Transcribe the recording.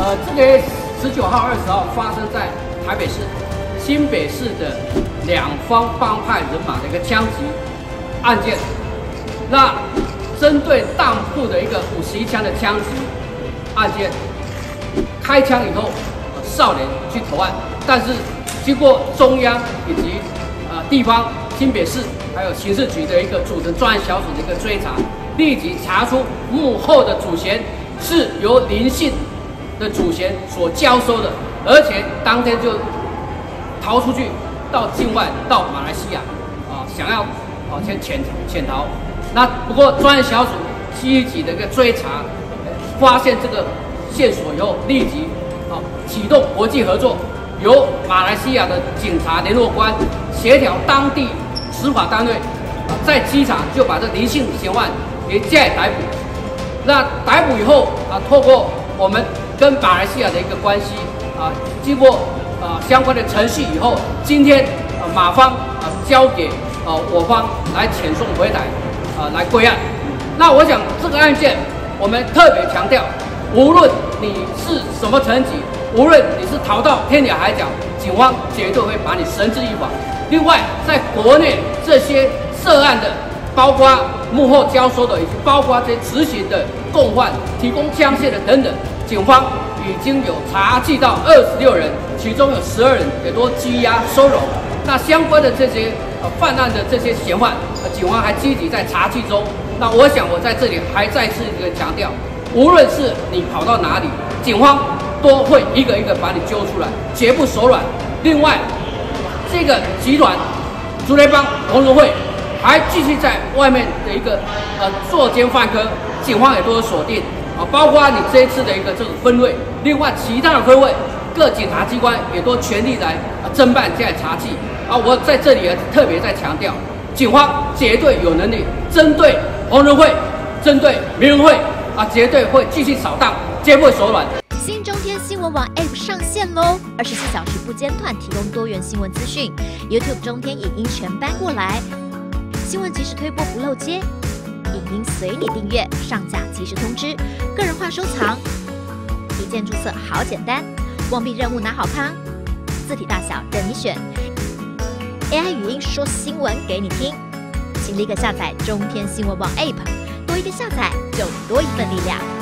呃，这个十九号、二十号发生在台北市、新北市的两方帮派人马的一个枪击案件。那针对当铺的一个五十一枪的枪击案件，开枪以后，少年去投案，但是经过中央以及呃地方新北市还有刑事局的一个组成专案小组的一个追查，立即查出幕后的主嫌是由林姓。的主嫌所交收的，而且当天就逃出去到境外，到马来西亚啊，想要啊先潜潜逃。那不过专案小组积极的一个追查，发现这个线索以后，立即啊启动国际合作，由马来西亚的警察联络官协调当地执法单位，啊在机场就把这林姓嫌犯给加以逮捕。那逮捕以后啊，透过我们。跟马来西亚的一个关系啊，经过啊相关的程序以后，今天啊马方啊交给啊我方来遣送回台啊来归案。那我想这个案件，我们特别强调，无论你是什么层级，无论你是逃到天涯海角，警方绝对会把你绳之以法。另外，在国内这些涉案的，包括幕后交收的，以及包括这些执行的共犯、提供枪械的等等。警方已经有查缉到二十六人，其中有十二人也都羁押收容。那相关的这些呃犯案的这些嫌犯，警方还积极在查缉中。那我想我在这里还再次一个强调，无论是你跑到哪里，警方都会一个一个把你揪出来，绝不手软。另外，这个集团竹联帮红人会还继续在外面的一个呃作奸犯科，警方也都有锁定。啊，包括你这一次的一个这种分位，另外其他的分位，各检察机关也都全力来啊侦办、在查缉。啊，我在这里也特别在强调，警方绝对有能力针对红人会、针对民人会啊，绝对会继续扫荡，绝不会手软。新中天新闻网 App 上线喽，二十四小时不间断提供多元新闻资讯，YouTube 中天影音全搬过来，新闻即时推播不漏接。影音随你订阅，上架及时通知，个人化收藏，一键注册好简单，忘币任务拿好康，字体大小任你选，AI 语音说新闻给你听，请立刻下载中天新闻网 App，多一个下载就多一份力量。